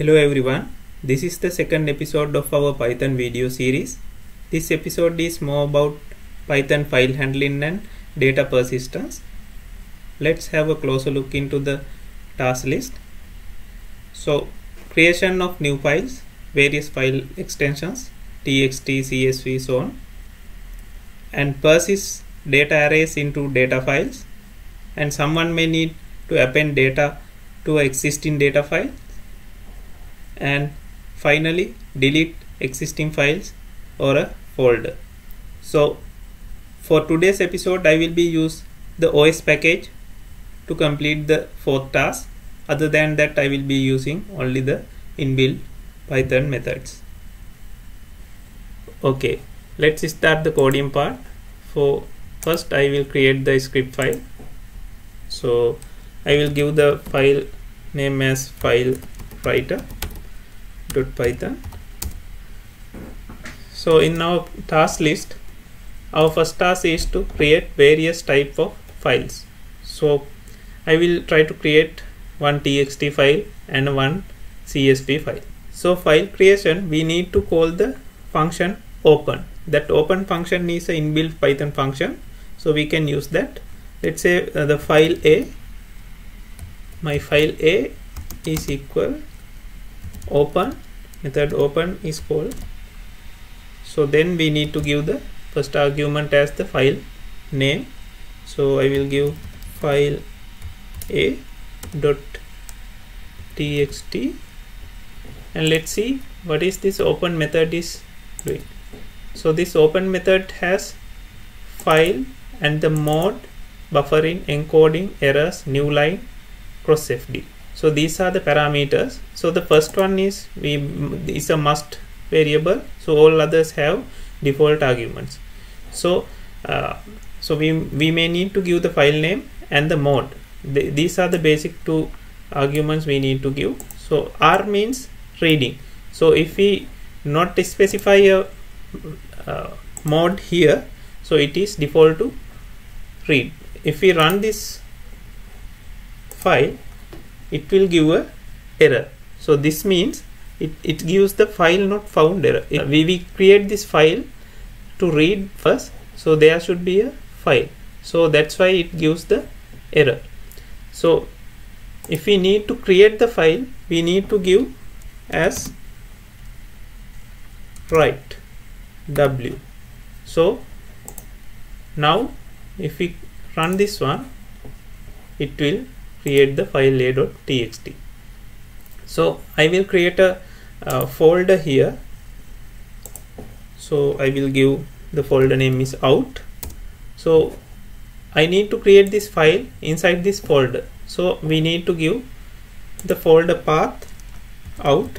Hello everyone, this is the second episode of our Python video series. This episode is more about Python file handling and data persistence. Let's have a closer look into the task list. So, creation of new files, various file extensions, txt, csv, so on, and persist data arrays into data files, and someone may need to append data to existing data file and finally delete existing files or a folder. So for today's episode I will be use the OS package to complete the fourth task. Other than that I will be using only the inbuilt Python methods. Okay let's start the coding part. For first I will create the script file. So I will give the file name as file writer python. So in our task list our first task is to create various type of files. So I will try to create one txt file and one csv file. So file creation we need to call the function open. That open function is an inbuilt python function. So we can use that. Let's say uh, the file a my file a is equal open method open is called. So then we need to give the first argument as the file name. So I will give file a dot txt. And let's see what is this open method is doing. So this open method has file and the mode buffering encoding errors new line closefd so these are the parameters. So the first one is we is a must variable. So all others have default arguments. So uh, so we we may need to give the file name and the mode. The, these are the basic two arguments we need to give. So r means reading. So if we not specify a uh, mode here so it is default to read. If we run this file it will give a error. So this means it, it gives the file not found error. We, we create this file to read first. So there should be a file. So that's why it gives the error. So if we need to create the file we need to give as write w. So now if we run this one it will create the file a.txt so I will create a, a folder here. So I will give the folder name is out. So I need to create this file inside this folder. So we need to give the folder path out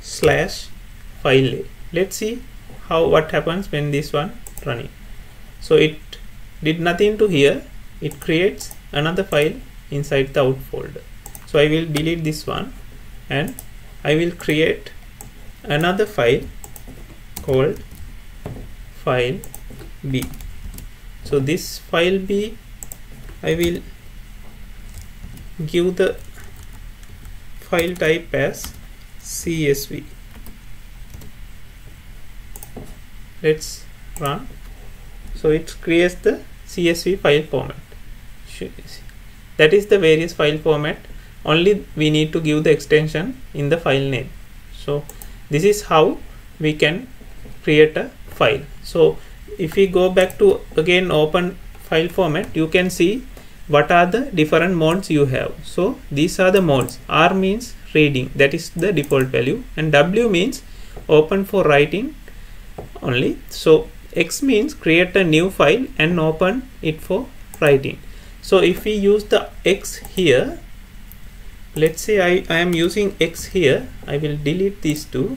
slash file let's see how what happens when this one running. So it did nothing to here. It creates another file inside the out folder so I will delete this one and I will create another file called file b. So this file b I will give the file type as csv let's run. So it creates the csv file format that is the various file format. Only we need to give the extension in the file name. So this is how we can create a file. So if we go back to again open file format you can see what are the different modes you have. So these are the modes. R means reading. That is the default value. And w means open for writing only. So x means create a new file and open it for writing so if we use the x here let's say I, I am using x here I will delete these two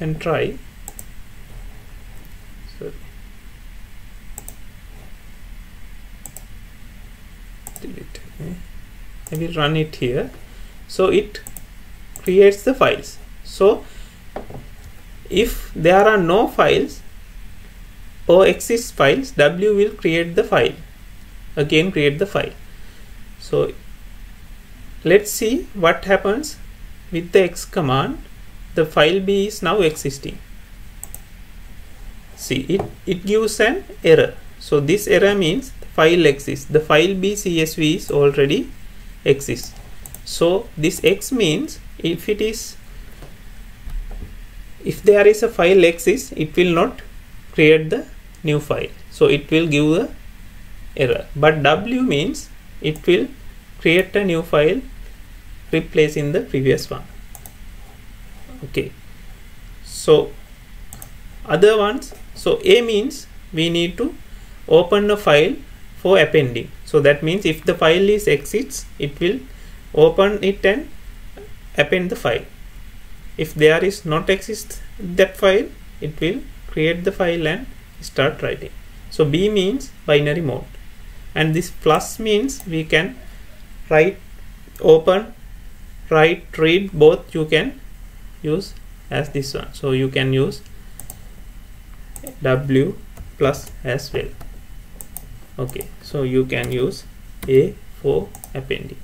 and try. Delete eh? I will run it here. So it creates the files. So if there are no files or exists files w will create the file. Again create the file. So let's see what happens with the x command. The file b is now existing. See it it gives an error. So this error means file exists. The file b csv is already exists so this x means if it is if there is a file exists it will not create the new file. So it will give a error. But w means it will create a new file replacing the previous one. Okay. So other ones. So a means we need to open a file for appending. So that means if the file is exits it will open it and append the file. If there is not exist that file it will create the file and start writing. So b means binary mode. And this plus means we can write open write read both you can use as this one. So you can use w plus as well. Okay so you can use a for appending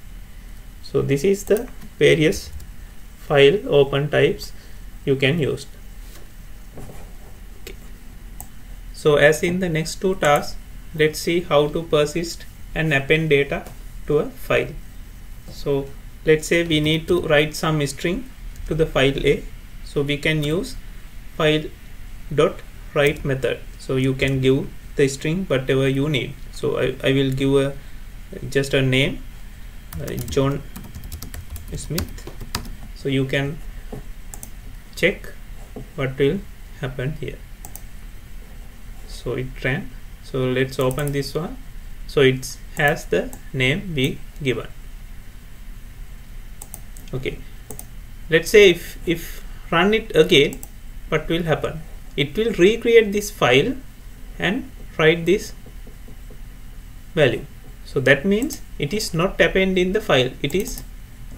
so this is the various file open types you can use okay. So as in the next two tasks let's see how to persist and append data to a file. So let's say we need to write some string to the file a. So we can use file dot write method. So you can give the string whatever you need. So I, I will give a just a name uh, John Smith. So you can check what will happen here so it ran. So let's open this one. So it has the name we given. Okay. Let's say if if run it again what will happen? It will recreate this file and write this value. So that means it is not append in the file. It is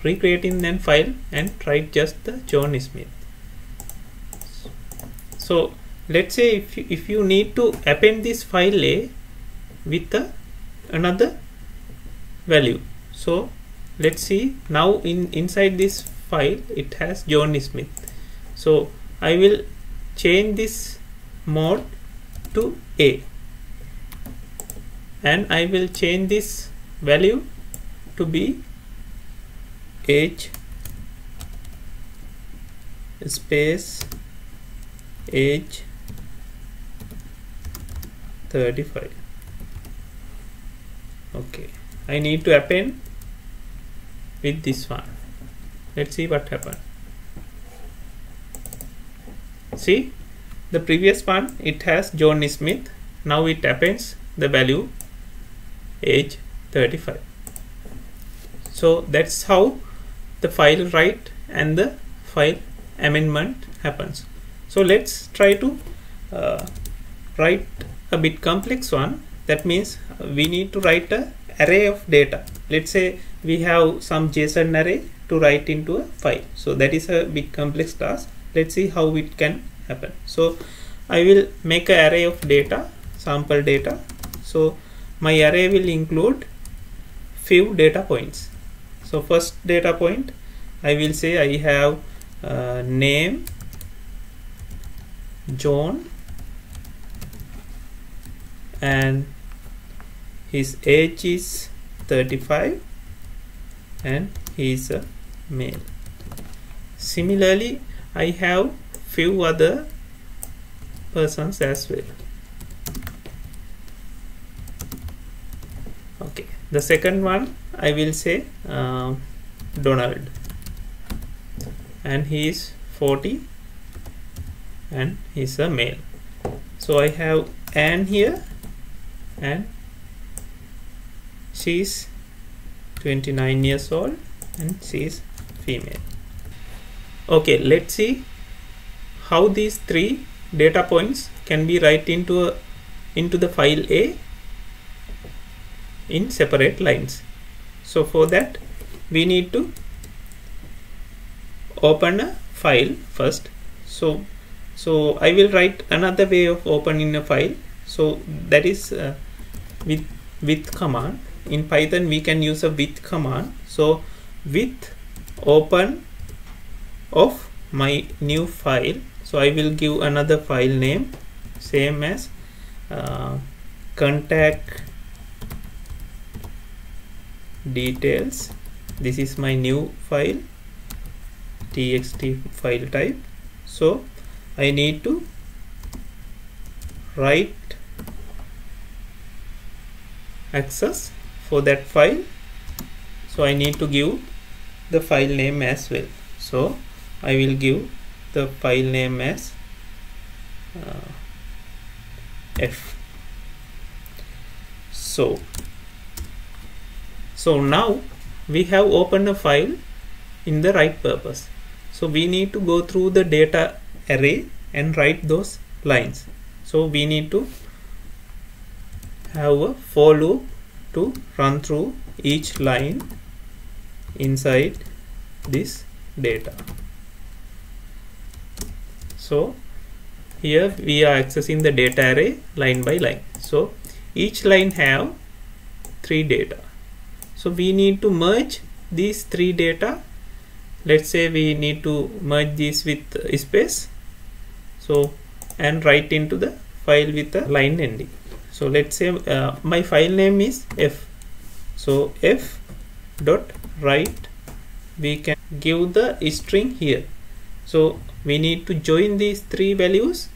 recreating an file and write just the John Smith. So let's say if you, if you need to append this file a with a, another value. So let's see. Now in inside this file it has John Smith. So I will change this mode to A. And I will change this value to be age space age 35 okay. I need to append with this one. Let's see what happened. See? The previous one it has John Smith. Now it appends the value age 35 so that's how the file write and the file amendment happens. So let's try to uh, write a bit complex one. That means we need to write a array of data. Let's say we have some json array to write into a file. So that is a big complex task. Let's see how it can happen. So i will make an array of data sample data. So my array will include few data points. So first data point i will say i have uh, name john and his age is 35 and he is a male. Similarly I have few other persons as well. Okay the second one I will say uh, Donald. And he is 40 and he's a male. So I have Anne here and she's 29 years old and she is female. Okay let's see how these three data points can be write into a, into the file a in separate lines. So for that we need to open a file first. So so I will write another way of opening a file. So that is uh, with with command. In python we can use a with command. So with open of my new file. So I will give another file name same as uh, contact details. This is my new file txt file type. So I need to write access for that file. So I need to give the file name as well. So I will give the file name as uh, f. So so now we have opened a file in the right purpose. So we need to go through the data array and write those lines. So we need to have a for loop to run through each line inside this data. So here we are accessing the data array line by line. So each line have three data. So we need to merge these three data. Let's say we need to merge this with space. So and write into the file with a line ending so let's say uh, my file name is f. So f dot write we can give the string here. So we need to join these three values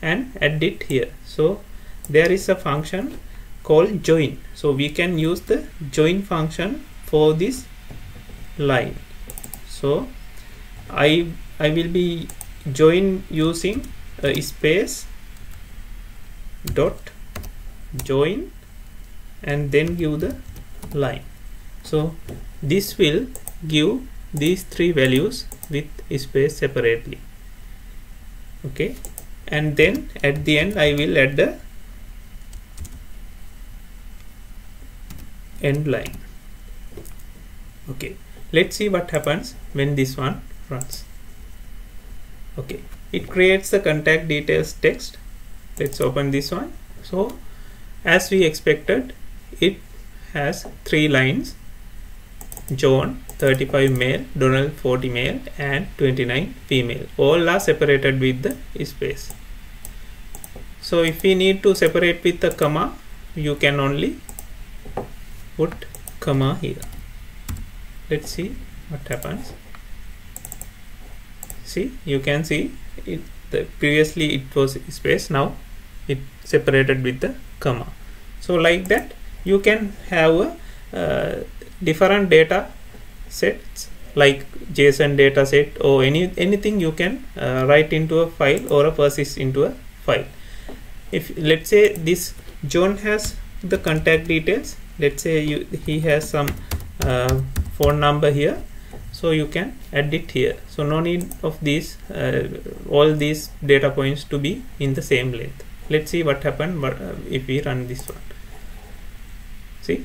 and add it here. So there is a function called join. So we can use the join function for this line. So I I will be join using a space dot join and then give the line. So this will give these three values with space separately. Okay? And then at the end I will add the end line. Okay? Let's see what happens when this one runs. Okay? It creates the contact details text. Let's open this one. So as we expected it has three lines John 35 male, Donald 40 male and 29 female. All are separated with the space. So if we need to separate with the comma, you can only put comma here. Let's see what happens. See, you can see it the previously it was space now separated with the comma. So like that you can have a uh, different data sets like JSON data set or any anything you can uh, write into a file or a persist into a file. If let's say this John has the contact details, let's say you, he has some uh, phone number here, so you can add it here. So no need of these uh, all these data points to be in the same length. Let's see what happened but, uh, if we run this one. See?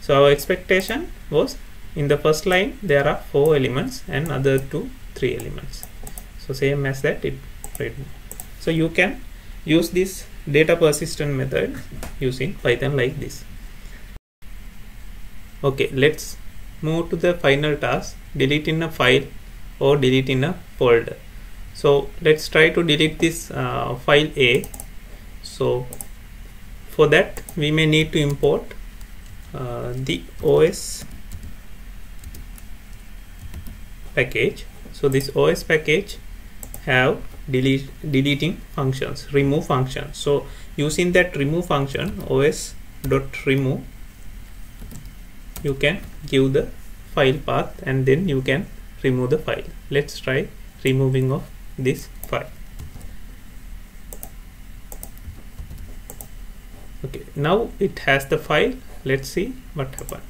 So our expectation was in the first line there are four elements and other two three elements. So same as that it right so you can use this data persistent method using python like this. Okay let's move to the final task. Delete in a file or delete in a folder. So let's try to delete this uh, file a so for that we may need to import uh, the OS package. So this OS package have delete deleting functions remove function so using that remove function os dot remove you can give the file path and then you can remove the file. Let's try removing of this file okay now it has the file. Let's see what happened.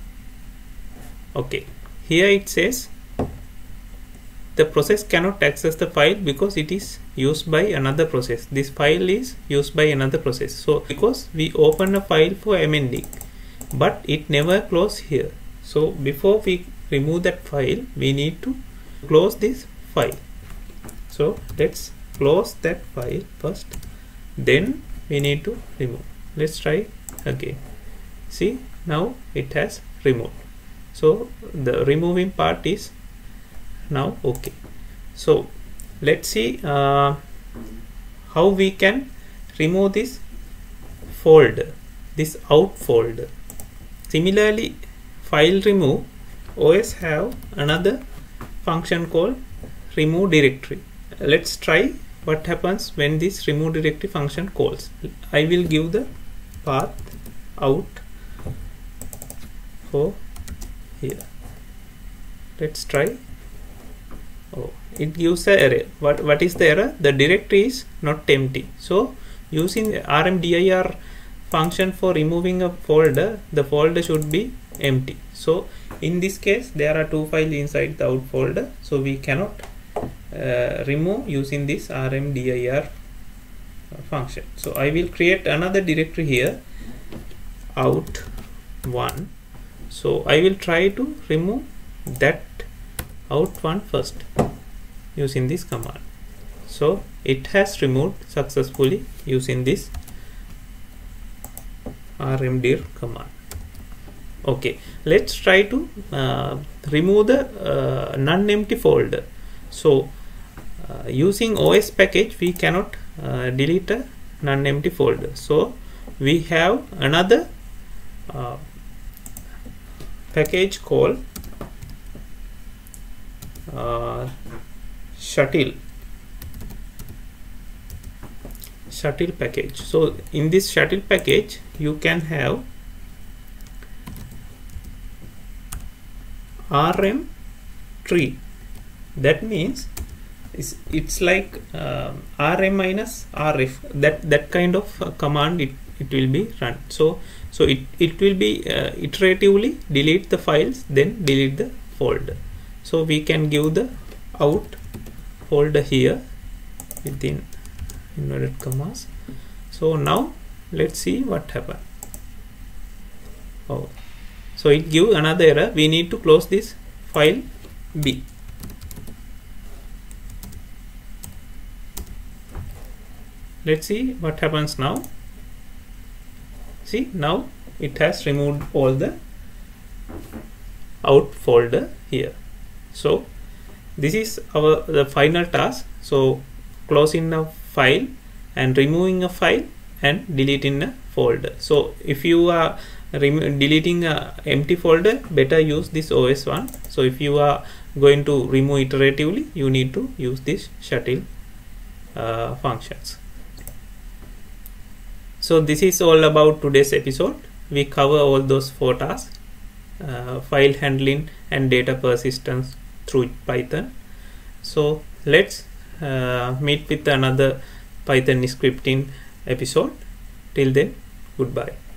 Okay here it says the process cannot access the file because it is used by another process. This file is used by another process. So because we open a file for amending but it never close here. So before we remove that file we need to close this file. So let's close that file first. Then we need to remove let's try again. See now it has removed. So the removing part is now okay. So let's see uh, how we can remove this fold this out fold. Similarly file remove OS have another function called remove directory. Let's try what happens when this remove directory function calls. I will give the path out for here. Let's try. Oh it gives a error what what is the error? The directory is not empty. So using rmdir function for removing a folder the folder should be empty. So in this case there are two files inside the out folder. So we cannot uh, remove using this rmdir function. So i will create another directory here out one. So i will try to remove that out one first using this command. So it has removed successfully using this rmdir command. Okay let's try to uh, remove the uh, non-empty folder. So using os package we cannot uh, delete a non-empty folder. So we have another uh, package called uh, shutil. shutil package. So in this shutil package you can have rm tree. That means it's, it's like uh, rm minus rf that that kind of uh, command it, it will be run. So so it, it will be uh, iteratively delete the files then delete the folder. So we can give the out folder here within inverted commas. So now let's see what happened. Oh. So it give another error. We need to close this file b let's see what happens now. See now it has removed all the out folder here. So this is our the final task. So closing a file and removing a file and deleting a folder. So if you are deleting a empty folder better use this os one. So if you are going to remove iteratively you need to use this shutil uh, functions so this is all about today's episode. We cover all those four tasks uh, file handling and data persistence through python. So let's uh, meet with another python scripting episode. Till then goodbye